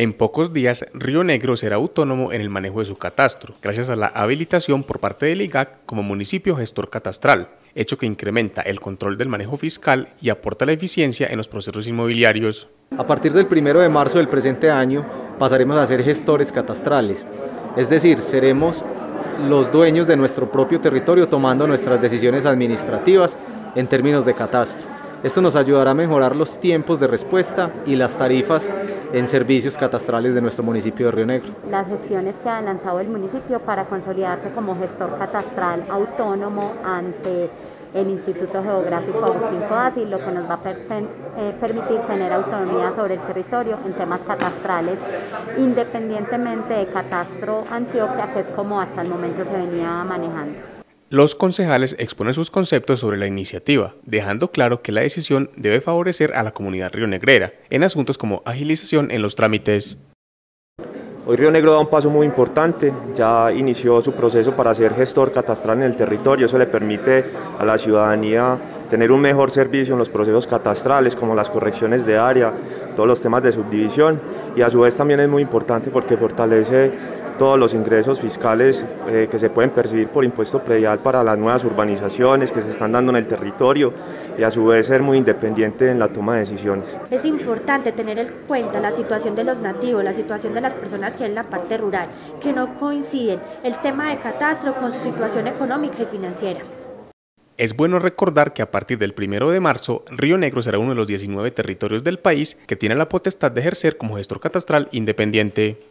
En pocos días, Río Negro será autónomo en el manejo de su catastro, gracias a la habilitación por parte del IGAC como municipio gestor catastral, hecho que incrementa el control del manejo fiscal y aporta la eficiencia en los procesos inmobiliarios. A partir del 1 de marzo del presente año pasaremos a ser gestores catastrales, es decir, seremos los dueños de nuestro propio territorio tomando nuestras decisiones administrativas en términos de catastro. Esto nos ayudará a mejorar los tiempos de respuesta y las tarifas en servicios catastrales de nuestro municipio de Río Negro. Las gestiones que ha adelantado el municipio para consolidarse como gestor catastral autónomo ante el Instituto Geográfico Agustín Codazzi, lo que nos va a eh, permitir tener autonomía sobre el territorio en temas catastrales, independientemente de Catastro Antioquia, que es como hasta el momento se venía manejando. Los concejales exponen sus conceptos sobre la iniciativa, dejando claro que la decisión debe favorecer a la comunidad rionegrera en asuntos como agilización en los trámites. Hoy Río Negro da un paso muy importante, ya inició su proceso para ser gestor catastral en el territorio, eso le permite a la ciudadanía tener un mejor servicio en los procesos catastrales como las correcciones de área, todos los temas de subdivisión y a su vez también es muy importante porque fortalece todos los ingresos fiscales eh, que se pueden percibir por impuesto predial para las nuevas urbanizaciones que se están dando en el territorio y a su vez ser muy independiente en la toma de decisiones. Es importante tener en cuenta la situación de los nativos, la situación de las personas que en la parte rural, que no coinciden el tema de catastro con su situación económica y financiera. Es bueno recordar que a partir del 1 de marzo, Río Negro será uno de los 19 territorios del país que tiene la potestad de ejercer como gestor catastral independiente.